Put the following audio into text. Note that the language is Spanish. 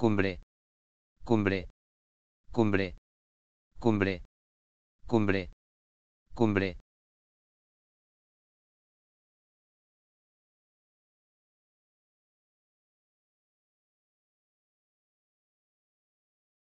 cumbre, cumbre, cumbre, cumbre, cumbre, cumbre.